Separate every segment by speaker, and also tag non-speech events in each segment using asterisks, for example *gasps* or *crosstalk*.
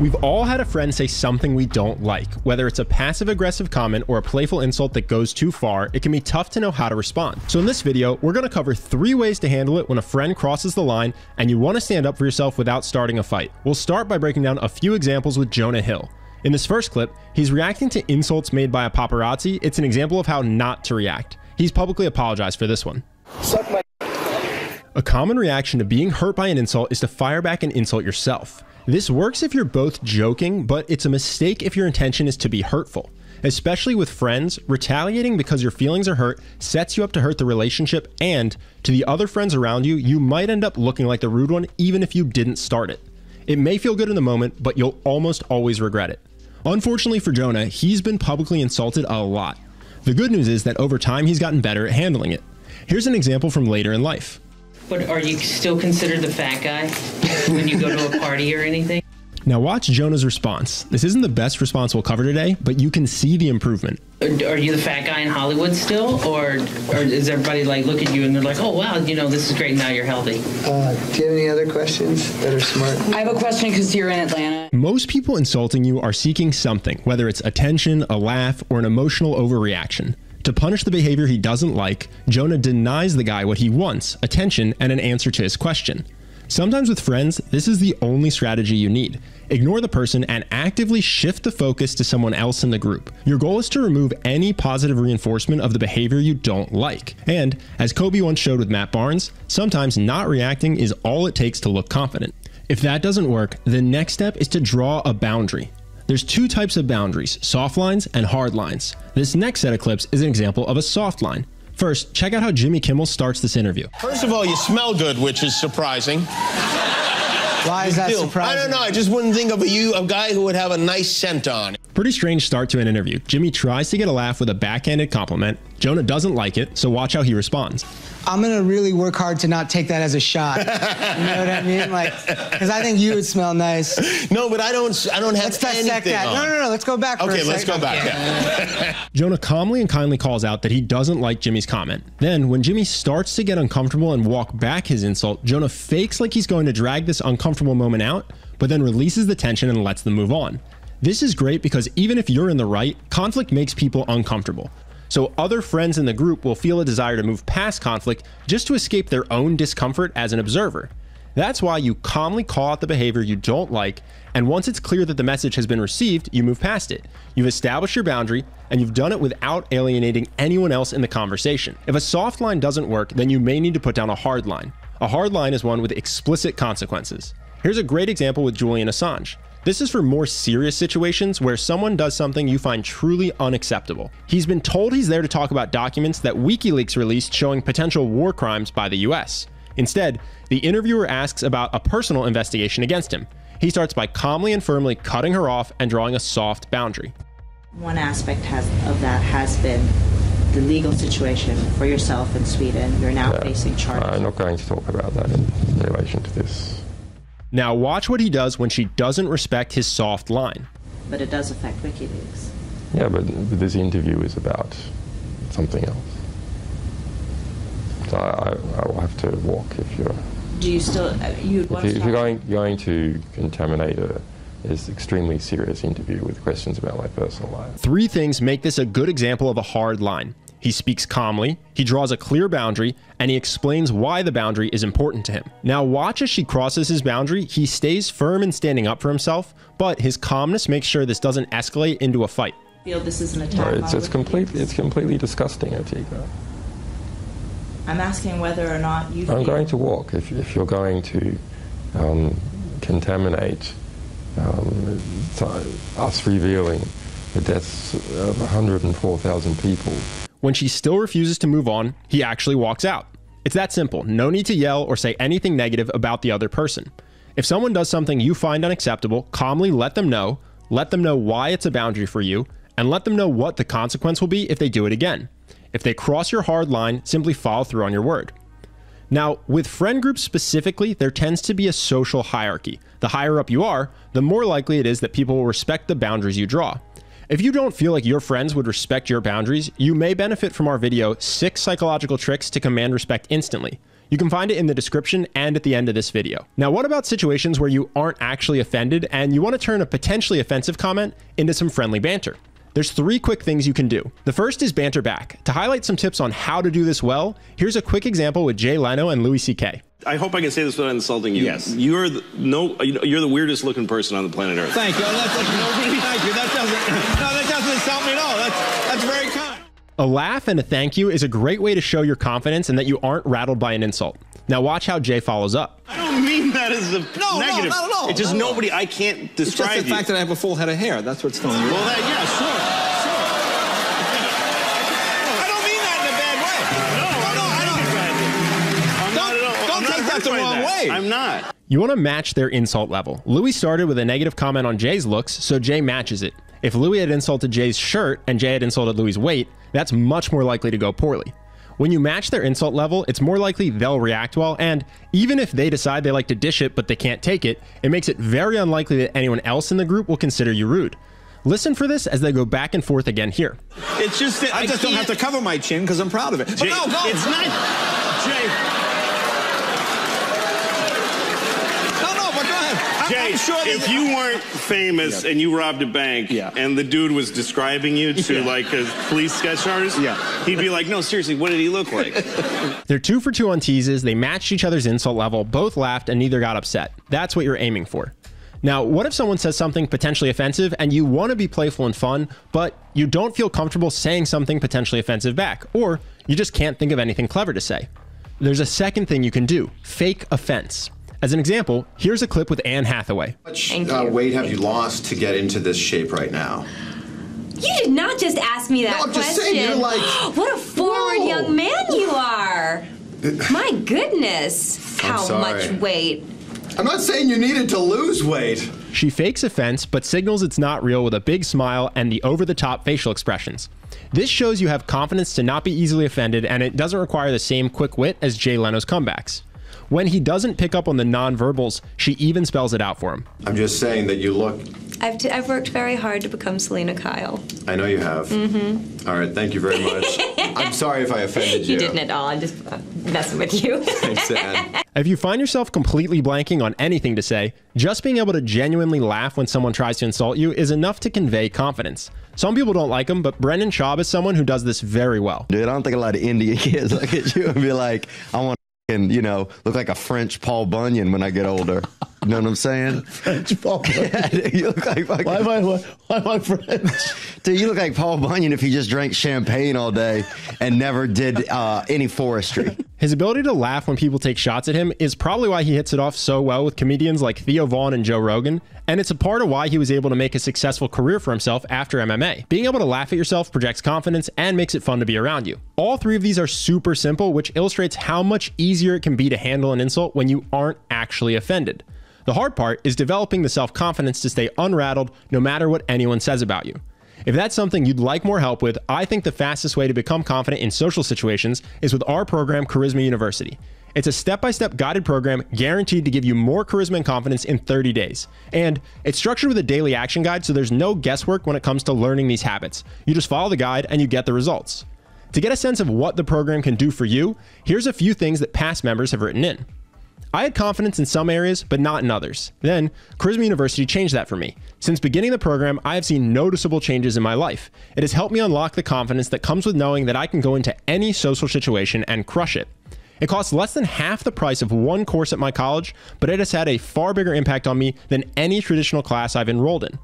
Speaker 1: We've all had a friend say something we don't like. Whether it's a passive aggressive comment or a playful insult that goes too far, it can be tough to know how to respond. So in this video, we're going to cover three ways to handle it when a friend crosses the line and you want to stand up for yourself without starting a fight. We'll start by breaking down a few examples with Jonah Hill. In this first clip, he's reacting to insults made by a paparazzi. It's an example of how not to react. He's publicly apologized for this one.
Speaker 2: Suck my
Speaker 1: A common reaction to being hurt by an insult is to fire back and insult yourself. This works if you're both joking, but it's a mistake if your intention is to be hurtful. Especially with friends, retaliating because your feelings are hurt sets you up to hurt the relationship, and to the other friends around you, you might end up looking like the rude one even if you didn't start it. It may feel good in the moment, but you'll almost always regret it. Unfortunately for Jonah, he's been publicly insulted a lot. The good news is that over time he's gotten better at handling it. Here's an example from later in life.
Speaker 3: But are you still considered the fat guy when you go to a party or anything?
Speaker 1: Now, watch Jonah's response. This isn't the best response we'll cover today, but you can see the improvement.
Speaker 3: Are are you the fat guy in Hollywood still, or or is everybody like look at you and they're like, oh wow, you know this is great now you're healthy?
Speaker 2: Uh, do you have any other questions that are smart?
Speaker 4: I have a question because you're in Atlanta.
Speaker 1: Most people insulting you are seeking something, whether it's attention, a laugh, or an emotional overreaction. To punish the behavior he doesn't like, Jonah denies the guy what he wants attention and an answer to his question. Sometimes with friends, this is the only strategy you need. Ignore the person and actively shift the focus to someone else in the group. Your goal is to remove any positive reinforcement of the behavior you don't like. And, as Kobe once showed with Matt Barnes, sometimes not reacting is all it takes to look confident. If that doesn't work, the next step is to draw a boundary. There's two types of boundaries soft lines and hard lines. This next set of clips is an example of a soft line. First, check out how Jimmy Kimmel starts this interview.
Speaker 5: First of all, you smell good, which is surprising.
Speaker 2: Why is that
Speaker 5: Still,
Speaker 2: surprising?
Speaker 5: I don't know. I just wouldn't think of a you a guy who would have a nice scent on.
Speaker 1: Pretty strange start to an interview. Jimmy tries to get a laugh with a backhanded compliment. Jonah doesn't like it, so watch how he responds.
Speaker 6: I'm gonna really work hard to not take that as a shot. you know what I mean? *laughs* Like, because I think you would smell nice.
Speaker 5: No, but I don't. I don't have
Speaker 6: Let's dissect that.
Speaker 5: on.
Speaker 6: No, no, no. Let's go back.
Speaker 5: Okay, let's go back. Yeah. *laughs*
Speaker 1: Jonah calmly and kindly calls out that he doesn't like Jimmy's comment. Then, when Jimmy starts to get uncomfortable and walk back his insult, Jonah fakes like he's going to drag this uncomfortable moment out, but then releases the tension and lets them move on. This is great because even if you're in the right, conflict makes people uncomfortable. So, other friends in the group will feel a desire to move past conflict just to escape their own discomfort as an observer. That's why you calmly call out the behavior you don't like, and once it's clear that the message has been received, you move past it. You've established your boundary, and you've done it without alienating anyone else in the conversation. If a soft line doesn't work, then you may need to put down a hard line. A hard line is one with explicit consequences. Here's a great example with Julian Assange. This is for more serious situations where someone does something you find truly unacceptable. He's been told he's there to talk about documents that WikiLeaks released showing potential war crimes by the US. Instead, the interviewer asks about a personal investigation against him. He starts by calmly and firmly cutting her off and drawing a soft boundary.
Speaker 7: One aspect has, of that has been the legal situation for yourself in Sweden. You're now facing charges.
Speaker 8: I'm not going to talk about that in relation to this.
Speaker 1: Now, watch what he does when she doesn't respect his soft line.
Speaker 7: but it does affect WikiLeaks.
Speaker 8: Yeah, but this interview is about something else. So I, I, I will have to walk if you're
Speaker 7: Do you still, uh, you
Speaker 8: if, you, if you're going going to contaminate a this extremely serious interview with questions about my personal life.
Speaker 1: Three things make this a good example of a hard line. He speaks calmly, he draws a clear boundary, and he explains why the boundary is important to him. Now, watch as she crosses his boundary. He stays firm in standing up for himself, but his calmness makes sure this doesn't escalate into a fight.
Speaker 7: feel this is an
Speaker 8: No,
Speaker 7: attack
Speaker 8: it's it's
Speaker 7: WikiLeaks?
Speaker 8: completely it's completely disgusting, Atika.
Speaker 7: I'm asking whether or not you
Speaker 8: I'm going to walk if, if you're going to um, contaminate um, us revealing the deaths of 104,000 people.
Speaker 1: When she still refuses to move on, he actually walks out. It's that simple. No need to yell or say anything negative about the other person. If someone does something you find unacceptable, calmly let them know, let them know why it's a boundary for you, and let them know what the consequence will be if they do it again. If they cross your hard line, simply follow through on your word. Now, with friend groups specifically, there tends to be a social hierarchy. The higher up you are, the more likely it is that people will respect the boundaries you draw. If you don't feel like your friends would respect your boundaries, you may benefit from our video 6 psychological tricks to command respect instantly. You can find it in the description and at the end of this video. Now, what about situations where you aren't actually offended and you want to turn a potentially offensive comment into some friendly banter? There's three quick things you can do. The first is banter back. To highlight some tips on how to do this well, here's a quick example with Jay Leno and Louis C.K.
Speaker 9: I hope I can say this without insulting you.
Speaker 10: Yes.
Speaker 9: You're the, no. You're the weirdest looking person on the planet Earth.
Speaker 10: Thank you. That's, that's, thank you. That doesn't. No, that doesn't insult me at all. That's that's very kind.
Speaker 1: A laugh and a thank you is a great way to show your confidence and that you aren't rattled by an insult. Now watch how Jay follows up.
Speaker 9: I don't mean that as a
Speaker 10: No,
Speaker 9: negative.
Speaker 10: no, not at all.
Speaker 9: It's just
Speaker 10: not at all.
Speaker 9: nobody. I can't describe.
Speaker 10: It's just the
Speaker 9: you.
Speaker 10: fact that I have a full head of hair. That's what's telling you.
Speaker 9: well, that, yeah, sure, sure.
Speaker 10: Don't
Speaker 9: I'm not
Speaker 10: that
Speaker 9: hurt
Speaker 10: the
Speaker 9: by
Speaker 10: wrong way.
Speaker 9: I'm not.
Speaker 1: You want to match their insult level. Louis started with a negative comment on Jay's looks, so Jay matches it. If Louis had insulted Jay's shirt and Jay had insulted Louis' weight, that's much more likely to go poorly. When you match their insult level, it's more likely they'll react well, and even if they decide they like to dish it but they can't take it, it makes it very unlikely that anyone else in the group will consider you rude. Listen for this as they go back and forth again here.
Speaker 9: It's just that
Speaker 10: I just don't have to cover my chin because I'm proud of it. But
Speaker 9: Jay,
Speaker 10: no, go.
Speaker 9: It's not. Jay.
Speaker 10: No, no, but go ahead. I'm,
Speaker 9: Jay,
Speaker 10: I'm sure
Speaker 9: if you weren't famous
Speaker 10: Yeah.
Speaker 9: and you robbed a bank
Speaker 10: Yeah.
Speaker 9: and the dude was describing you to
Speaker 10: Yeah.
Speaker 9: like a police sketch artist,
Speaker 10: Yeah.
Speaker 9: he'd be like, no, seriously, what did he look like? *laughs*
Speaker 1: They're two for two on teases, they matched each other's insult level, both laughed, and neither got upset. That's what you're aiming for. Now, what if someone says something potentially offensive and you want to be playful and fun, but you don't feel comfortable saying something potentially offensive back, or you just can't think of anything clever to say? There's a second thing you can do fake offense. As an example, here's a clip with Anne Hathaway.
Speaker 11: How much uh, weight have you lost to get into this shape right now?
Speaker 12: You did not just ask me that
Speaker 11: No, I'm just
Speaker 12: question.
Speaker 11: saying, you're like- *gasps*
Speaker 12: what a forward
Speaker 11: Whoa.
Speaker 12: young man you are. *sighs* My goodness,
Speaker 11: I'm
Speaker 12: how
Speaker 11: sorry.
Speaker 12: much weight.
Speaker 11: I'm not saying you needed to lose weight.
Speaker 1: She fakes offense, but signals it's not real with a big smile and the over the top facial expressions. This shows you have confidence to not be easily offended, and it doesn't require the same quick wit as Jay Leno's comebacks. When he doesn't pick up on the nonverbals, she even spells it out for him.
Speaker 11: I'm just saying that you look.
Speaker 12: I've, t- I've worked very hard to become Selina Kyle.
Speaker 11: I know you have. Mm-hmm. All right, thank you very much. *laughs* I'm sorry if I offended you.
Speaker 12: You didn't at all. I'm just uh, messing with you. *laughs*
Speaker 11: Thanks, Anne.
Speaker 1: If you find yourself completely blanking on anything to say, just being able to genuinely laugh when someone tries to insult you is enough to convey confidence. Some people don't like him, but Brendan Schaub is someone who does this very well.
Speaker 13: Dude, I don't think a lot of Indian *laughs* kids look at you and be like, I want to, you know, look like a French Paul Bunyan when I get older. You know what I'm saying? *laughs*
Speaker 5: French Paul Bunyan. *laughs*
Speaker 13: You look like fucking,
Speaker 5: Why am I why, why am I French? *laughs*
Speaker 13: dude, you look like Paul Bunyan if he just drank champagne all day and never did uh, any forestry.
Speaker 1: His ability to laugh when people take shots at him is probably why he hits it off so well with comedians like Theo Von and Joe Rogan, and it's a part of why he was able to make a successful career for himself after MMA. Being able to laugh at yourself projects confidence and makes it fun to be around you. All three of these are super simple, which illustrates how much easier it can be to handle an insult when you aren't actually offended. The hard part is developing the self confidence to stay unrattled no matter what anyone says about you. If that's something you'd like more help with, I think the fastest way to become confident in social situations is with our program, Charisma University. It's a step by step guided program guaranteed to give you more charisma and confidence in 30 days. And it's structured with a daily action guide, so there's no guesswork when it comes to learning these habits. You just follow the guide and you get the results. To get a sense of what the program can do for you, here's a few things that past members have written in. I had confidence in some areas, but not in others. Then, Charisma University changed that for me. Since beginning the program, I have seen noticeable changes in my life. It has helped me unlock the confidence that comes with knowing that I can go into any social situation and crush it. It costs less than half the price of one course at my college, but it has had a far bigger impact on me than any traditional class I've enrolled in.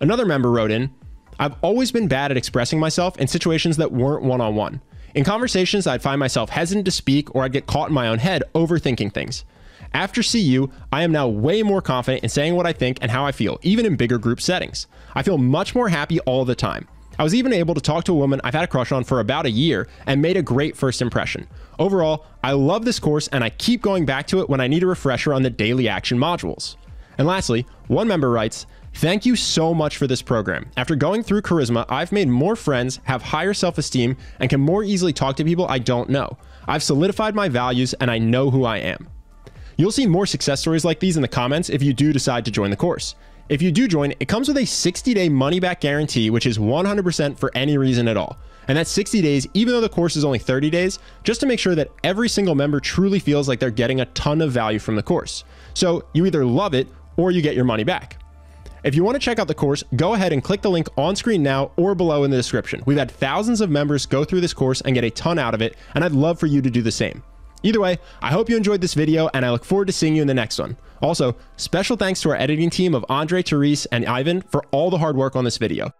Speaker 1: Another member wrote in I've always been bad at expressing myself in situations that weren't one on one. In conversations, I'd find myself hesitant to speak or I'd get caught in my own head overthinking things. After CU, I am now way more confident in saying what I think and how I feel, even in bigger group settings. I feel much more happy all the time. I was even able to talk to a woman I've had a crush on for about a year and made a great first impression. Overall, I love this course and I keep going back to it when I need a refresher on the daily action modules. And lastly, one member writes, Thank you so much for this program. After going through Charisma, I've made more friends, have higher self esteem, and can more easily talk to people I don't know. I've solidified my values and I know who I am. You'll see more success stories like these in the comments if you do decide to join the course. If you do join, it comes with a 60 day money back guarantee, which is 100% for any reason at all. And that's 60 days, even though the course is only 30 days, just to make sure that every single member truly feels like they're getting a ton of value from the course. So you either love it or you get your money back. If you want to check out the course, go ahead and click the link on screen now or below in the description. We've had thousands of members go through this course and get a ton out of it, and I'd love for you to do the same. Either way, I hope you enjoyed this video and I look forward to seeing you in the next one. Also, special thanks to our editing team of Andre, Therese, and Ivan for all the hard work on this video.